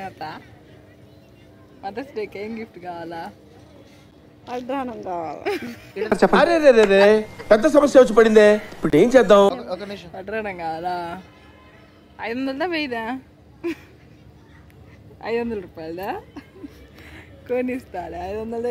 ఏమత్తా mothers డేకి ఏం gift కావాలా? అడ్డానం కావాలా. అరే రే రే పెద్ద సమస్య వచ్చి పడిందే. ఇప్పుడు ఏం చేద్దాం? ఒక నిమిషం. అడ్డానం కావాలా? ఐదు వందలదా వెయ్యిదా? ఐదు వందల రూపాయలదా? కొనిస్తాలే ఐదు వందల